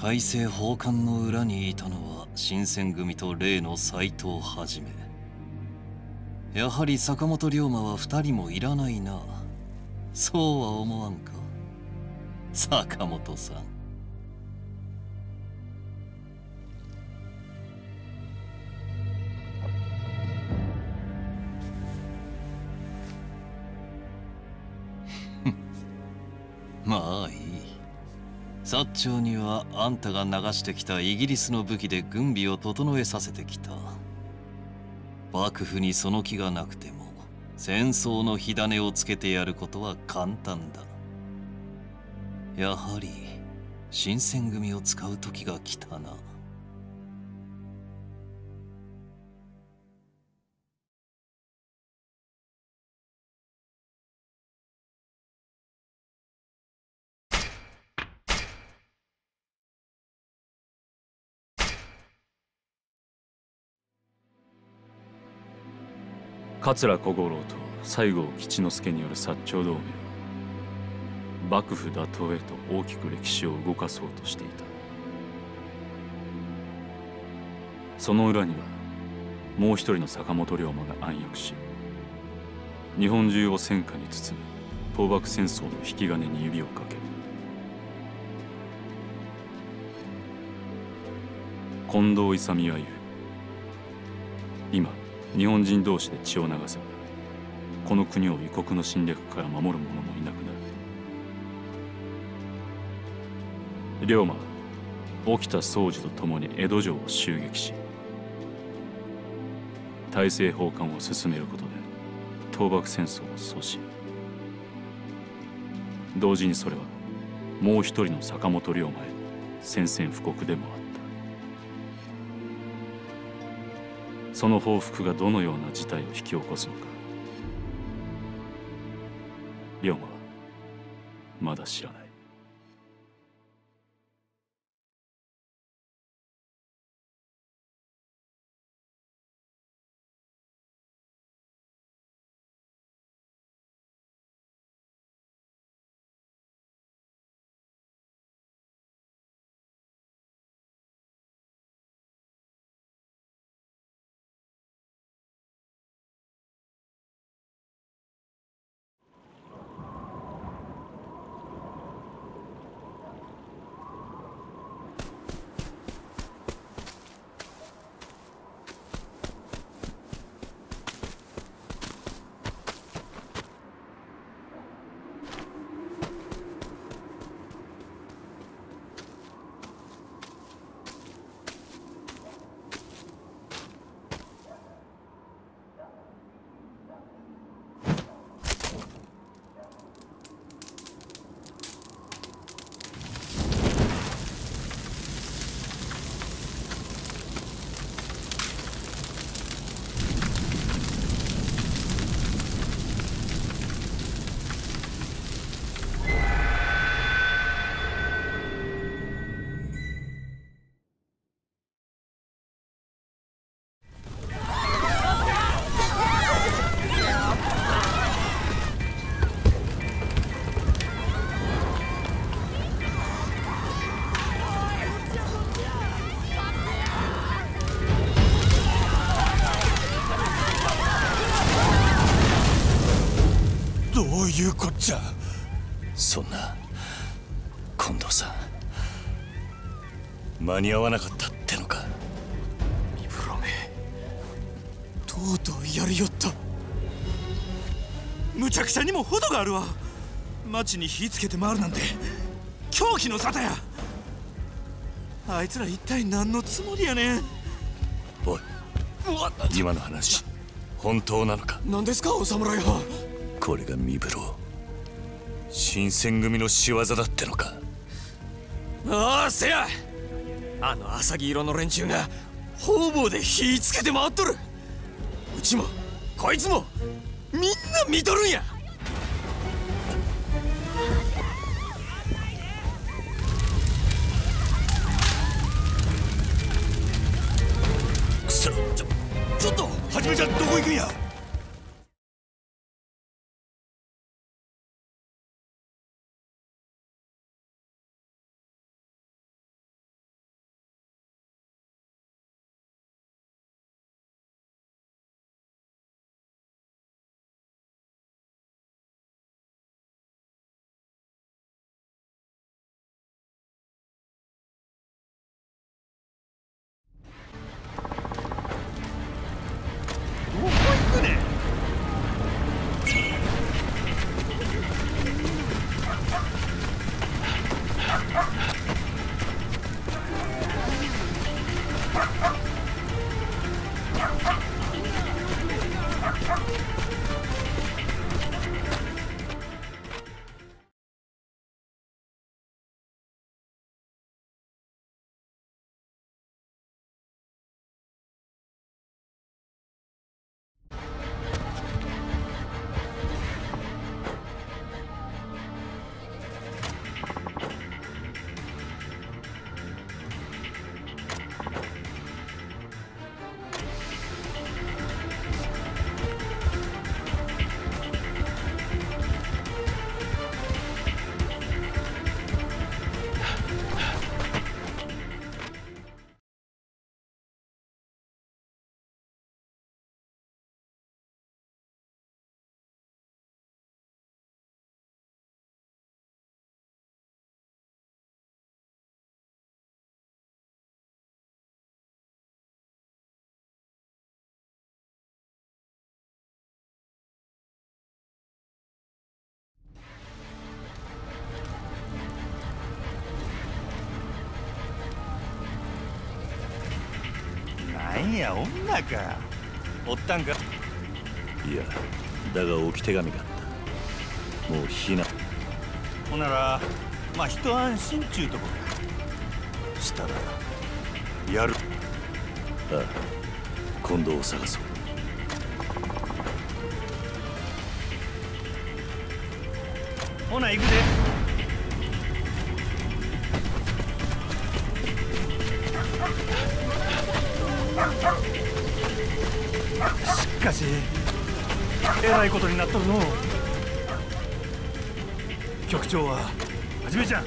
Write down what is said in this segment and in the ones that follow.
大政奉還の裏にいたのは新選組と例の斎藤はじめ。やはり坂本龍馬は二人もいらないな。そうは思わんか。坂本さん。薩長にはあんたが流してきたイギリスの武器で軍備を整えさせてきた。幕府にその気がなくても戦争の火種をつけてやることは簡単だ。やはり新選組を使う時が来たな。桂小五郎と西郷吉之助による薩長同盟は幕府打倒へと大きく歴史を動かそうとしていた。その裏にはもう一人の坂本龍馬が暗躍し日本中を戦火に包む倒幕戦争の引き金に指をかける。近藤勇。は言う今日本人同士で血を流せばこの国を異国の侵略から守る者もいなくなる。龍馬は沖田総司と共に江戸城を襲撃し大政奉還を進めることで倒幕戦争を阻止。同時にそれはもう一人の坂本龍馬へ宣戦布告でもあった。その報復がどのような事態を引き起こすのか。龍馬はまだ知らない。間に合わなかったってのか。三風呂めとうとうやりよった。むちゃくちゃにも程があるわ。町に火つけて回るなんて。狂気の沙汰や。あいつら一体何のつもりやねん。おい今の話本当なのか？何ですかお侍は。これが三風呂。新選組の仕業だってのか？ああせやあの浅黄色の連中が方々で火つけて回っとる。うちもこいつもみんな見とるんや。くそちょちょっとはじめちゃんどこ行くんや？には女か。おったんか。いやだが置き手紙があった。もう避難。ほならまあ一安心ちゅうとこか。したらやる。ああ今度を探そう。ほな行くでかしえらいことになっとるの局長ははじめちゃん。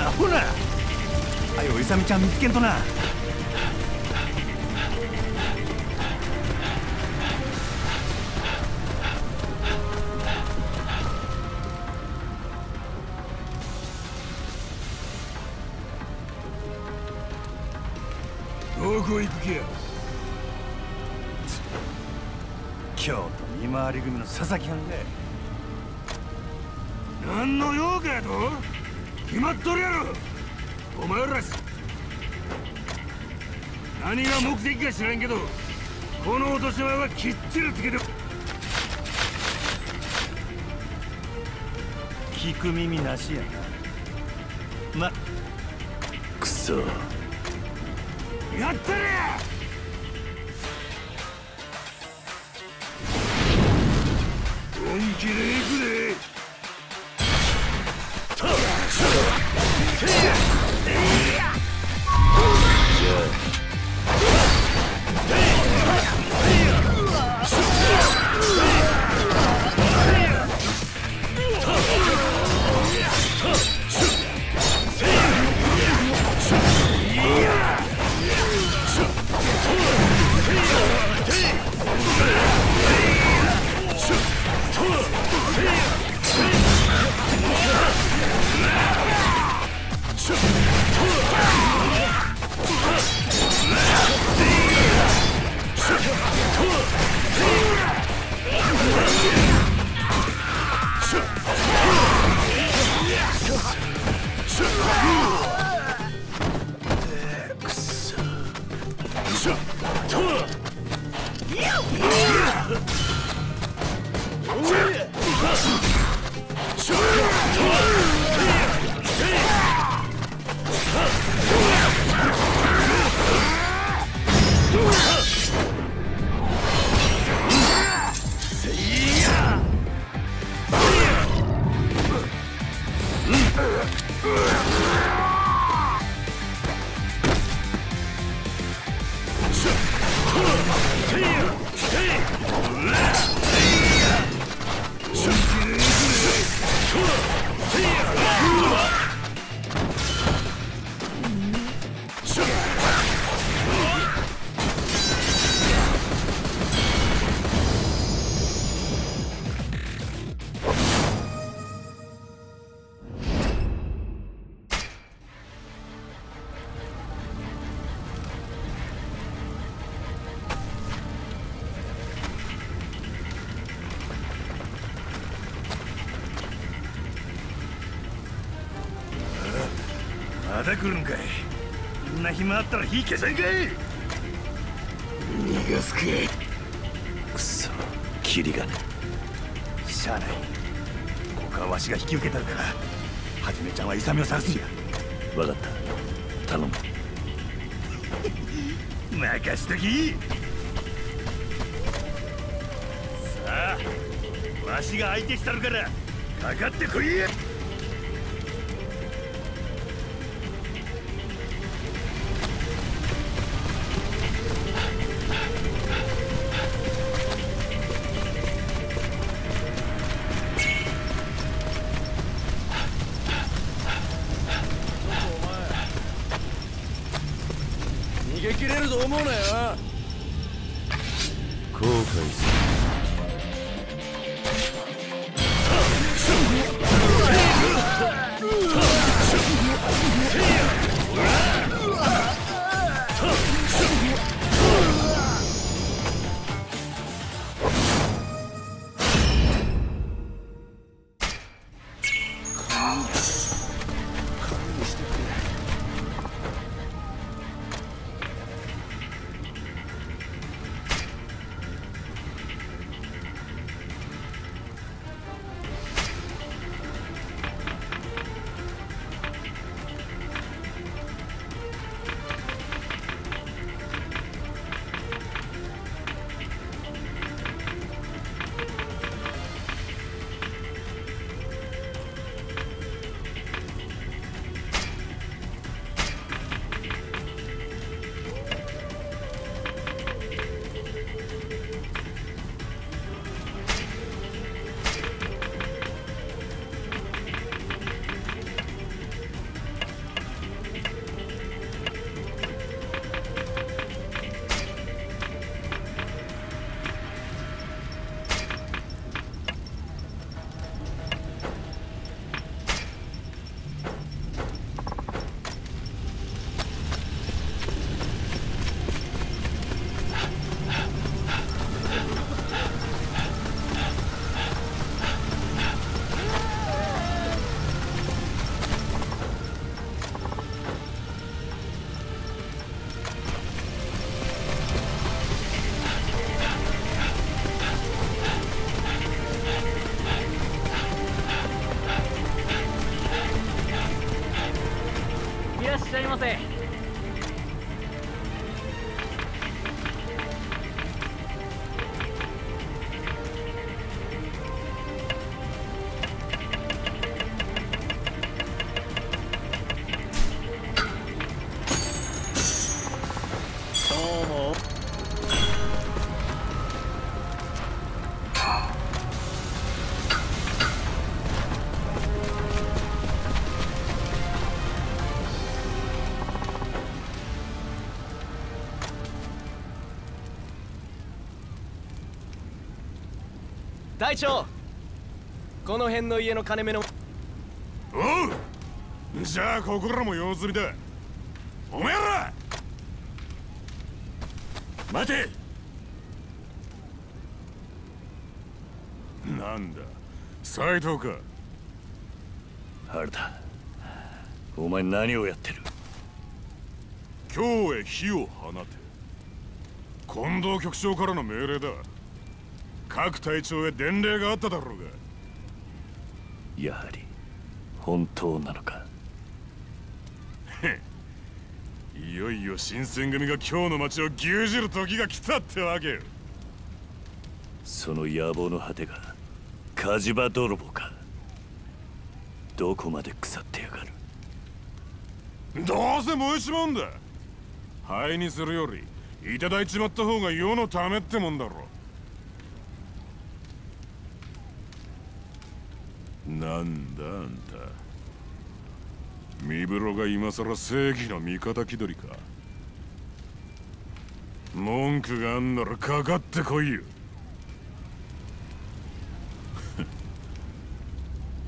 なアホな。はよ勇ちゃん見つけんとな。どこ行く気や。京都見回り組の佐々木藩で。何の用かやと？決まっとるやろ。お前らし。何が目的か知らんけどこの落とし前はきっちりつけて。聞く耳なしやな。まくそ。やったれ本気で行くまだ来るんかい。こんな暇あったら火消せんかい。逃がすかくそキリがね。しゃあない。ここはわしが引き受けたるから。はじめちゃんは勇を探すんや。分かった。頼む。任しとき。さあわしが相手したるからかかってこいや逃げ切れると思うなよ。後悔する 隊長この辺の家の金目の。おう。じゃあここらも用釣りだ。お前ら。待て。なんだ。斎藤か。原田お前何をやってる？今日へ火を放て。近藤局長からの命令だ各隊長へ伝令があっただろうが。やはり本当なのか？いよいよ新選組が今日の町を牛耳る時が来たってわけよ。その野望の果てが火事場泥棒か？どこまで腐ってやがる？どうせ燃えちまうんだ。灰にするよりいただいちまった方が世のためってもんだろなんだあんた。三風呂が今さら正義の味方気取りか。文句があんならかかってこいよ。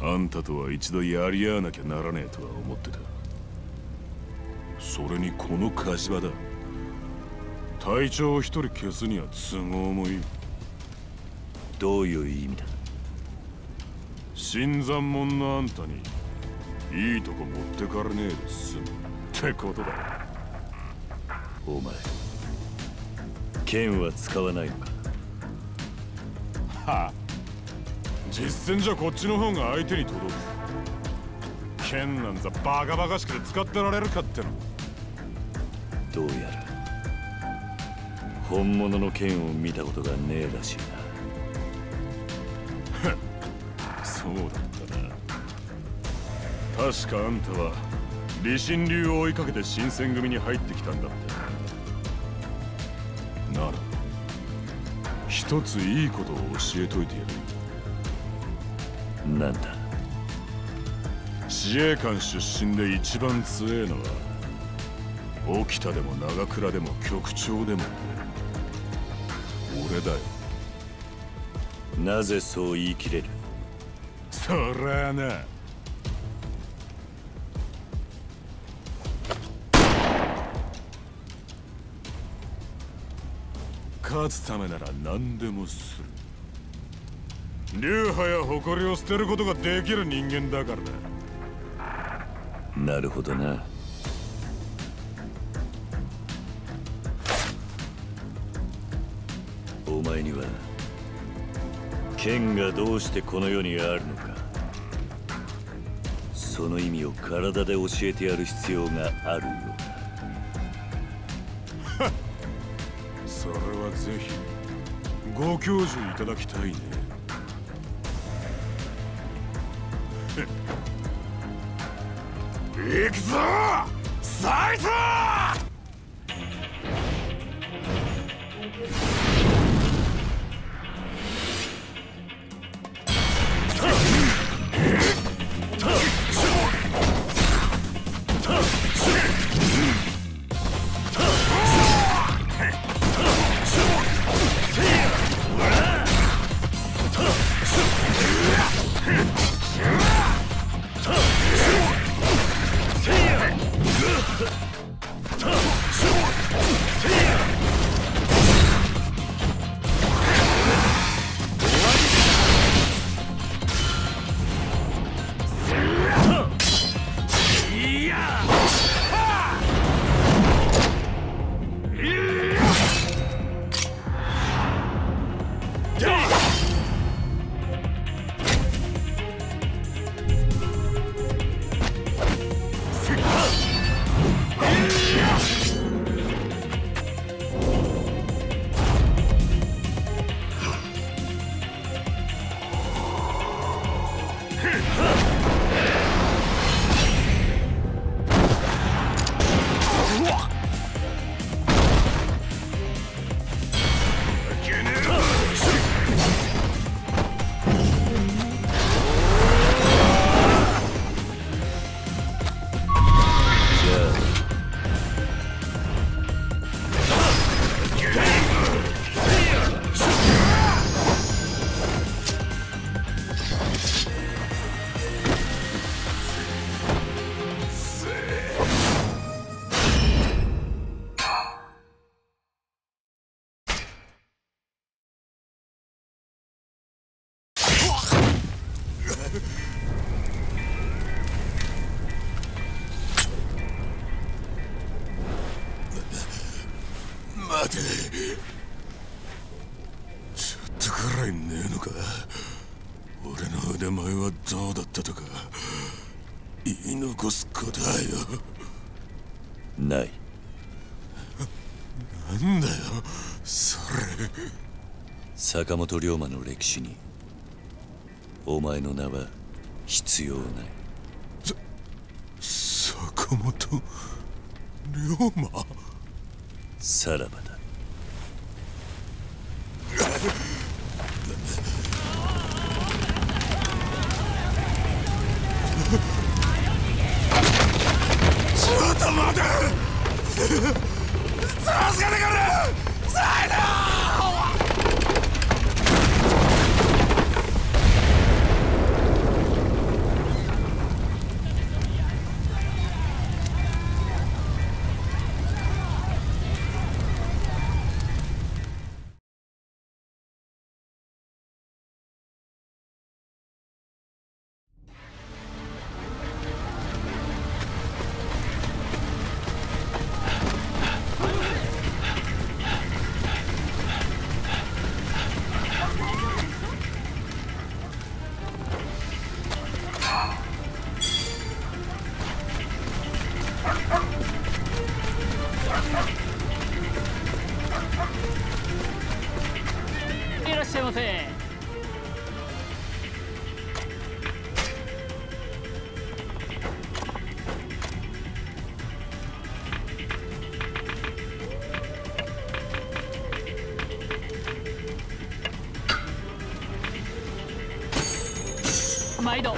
あんたとは一度やり合わなきゃならねえとは思ってた。それにこの火事場だ。隊長を一人消すには都合もいい。どういう意味だ？新参者のあんたにいいとこ持ってかれねえで済むってことだ。お前剣は使わないのか？はあ。実戦じゃこっちの方が相手に届く。剣なんざバカバカしくて使ってられるかっての。どうやら。本物の剣を見たことがねえらしいそうだったな。確かあんたは李信流を追いかけて新選組に入ってきたんだってな。ら一ついいことを教えといてやるなんだ？自衛官出身で一番強えのは沖田でも長倉でも局長でも俺だよ。なぜそう言い切れる？そりゃあな勝つためなら何でもする流派や誇りを捨てることができる人間だからだなるほどなお前には剣がどうしてこの世にあるのかその意味を体で教えてやる必要があるよ。うだそれはぜひご教授いただきたいね。行くぞ！サイト坂本龍馬の歴史にお前の名は必要ない。さ坂本龍馬？さらばだ。ちょっと待て！助けてくれ Đổ.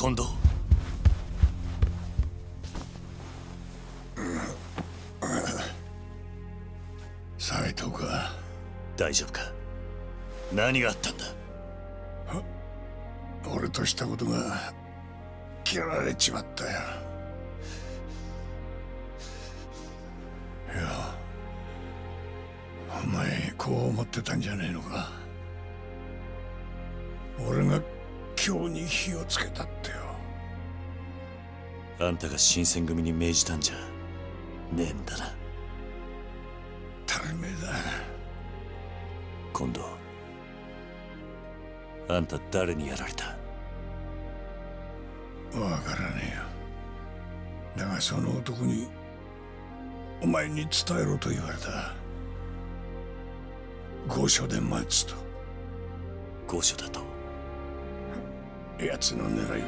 近藤斎藤か？大丈夫か？何があったんだ？俺としたことが切られちまったよ。いやお前こう思ってたんじゃねえのか？俺が今日に火をつけたって。よあんたが新選組に命じたんじゃねえんだな。垂れ目だ。今度あんた誰にやられた？わからねえよ。だがその男にお前に伝えろと言われた。御所で待つと。御所だと？奴の狙いは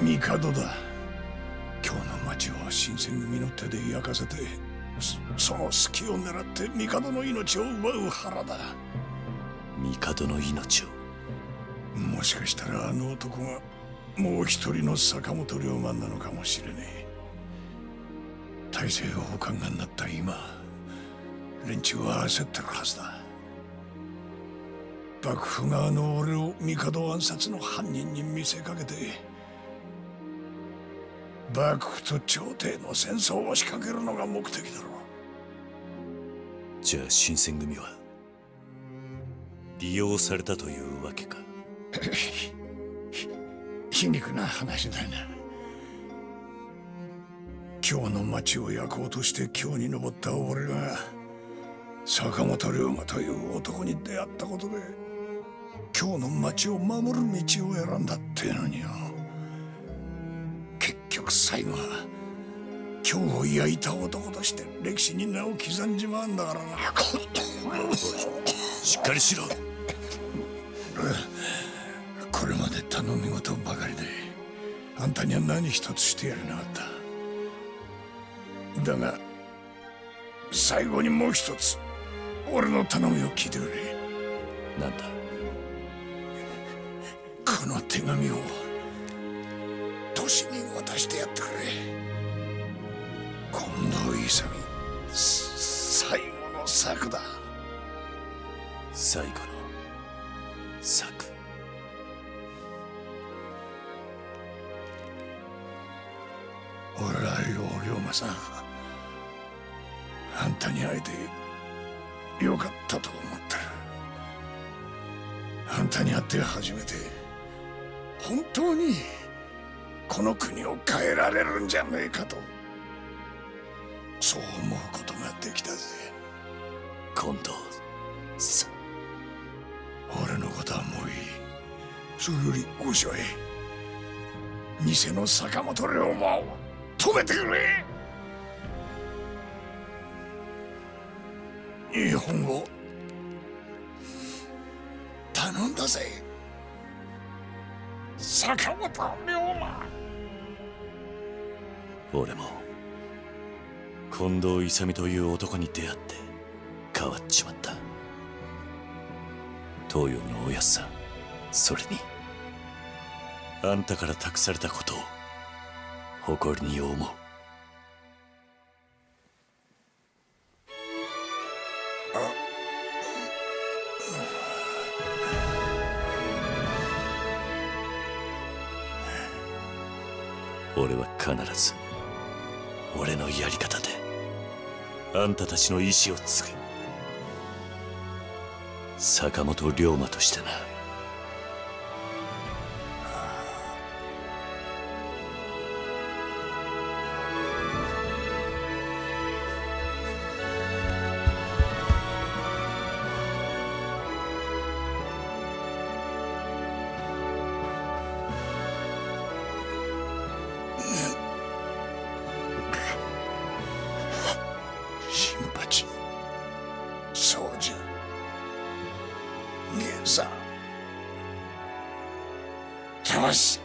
帝だ町を新選組の手で焼かせてそその隙を狙って帝の命を奪う腹だ。帝の命を。もしかしたらあの男がもう一人の坂本龍馬なのかもしれねえ。大政奉還がなった今連中は焦ってるはずだ。幕府側の俺を帝暗殺の犯人に見せかけて幕府と朝廷の戦争を仕掛けるのが目的だろう。じゃあ新選組は利用されたというわけか。皮肉な話だな。今日の町を焼こうとして今日に登った俺が坂本龍馬という男に出会ったことで今日の町を守る道を選んだってのによ最後は今日を焼いた男として歴史に名を刻んじまうんだからな。しっかりしろ。これまで頼み事ばかりであんたには何一つしてやれなかった。だが最後にもう一つ俺の頼みを聞いてくれ。なんだ？この手紙を都市に渡してやってくれ。近藤勇最後の策だ。最後の策。俺はよ龍馬さんあんたに会えてよかったと思ってる。あんたに会って初めて本当にこの国を変えられるんじゃねえかと。そう思うことができたぜ。今度さ俺のことはもういい。それより御所へ偽の坂本龍馬を止めてくれ。日本語頼んだぜ。坂本龍馬。俺も近藤勇という男に出会って変わっちまった。東洋のおやさそれにあんたから託されたことを誇りに思う。俺のやり方であんたたちの意志を継ぐ。坂本龍馬としてな。さよし